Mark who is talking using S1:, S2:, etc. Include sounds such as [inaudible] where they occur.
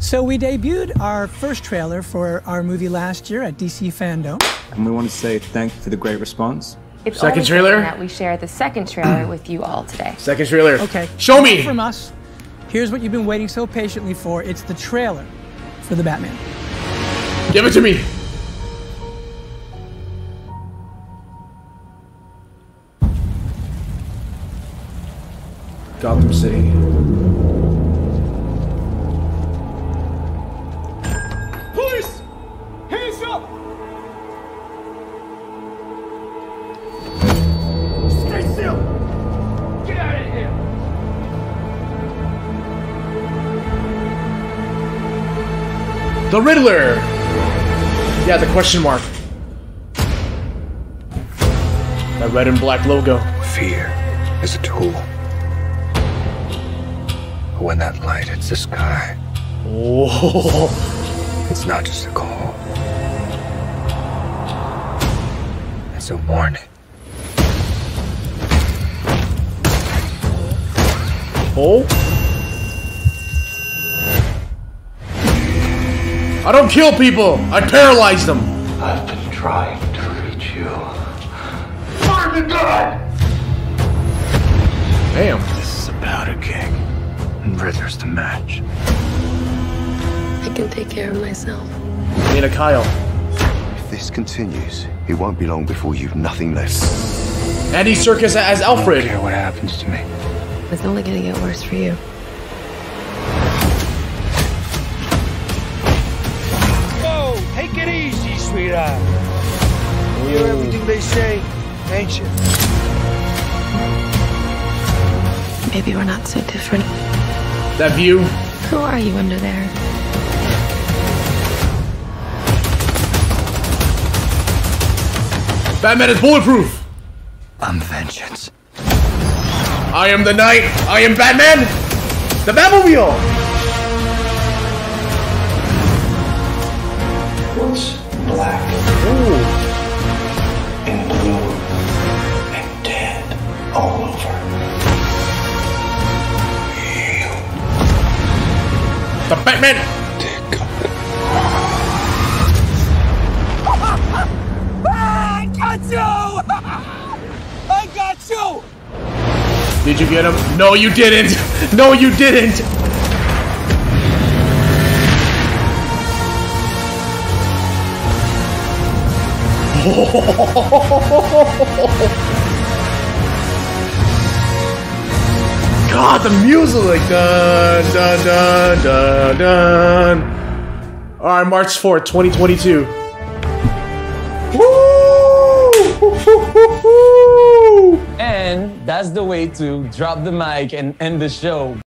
S1: So we debuted our first trailer for our movie last year at DC FanDome.
S2: And we want to say thank you for the great response.
S3: It's
S4: Second trailer?
S3: that we share the second trailer with you all today.
S4: Second trailer.
S1: Okay.
S4: Show me.
S1: From us, here's what you've been waiting so patiently for. It's the trailer for the Batman.
S4: Give it to me. Gotham City. The Riddler. Yeah, the question mark. That red and black logo.
S5: Fear is a tool. But when that light hits the sky,
S4: Oh.
S5: it's not just a call. It's a warning.
S4: Oh. I don't kill people. I paralyze them.
S5: I've been trying to reach you.
S6: Find the gun!
S4: Damn.
S5: This is about a king. And Riddler's the match.
S7: I can take care of myself.
S4: Nina Kyle.
S8: If this continues, it won't be long before you've nothing left.
S4: Andy Serkis as
S5: I don't
S4: Alfred.
S5: care what happens to me.
S7: It's only gonna get worse for you.
S6: Take it easy, sweetheart. You hear everything they say, ain't you?
S7: Maybe we're not so different.
S4: That view.
S7: Who are you under there?
S4: Batman is bulletproof.
S5: I'm vengeance.
S4: I am the knight. I am Batman. The Batmobile.
S5: What's black
S4: Ooh.
S5: and blue and dead all over?
S4: The Batman.
S5: Dear
S6: I got you! I got you!
S4: Did you get him? No, you didn't. [laughs] No, you didn't. [laughs] God, the music like dun dun dun dun dun. All right, March fourth, twenty twenty two. [laughs]
S9: And that's the way to drop the mic and end the show.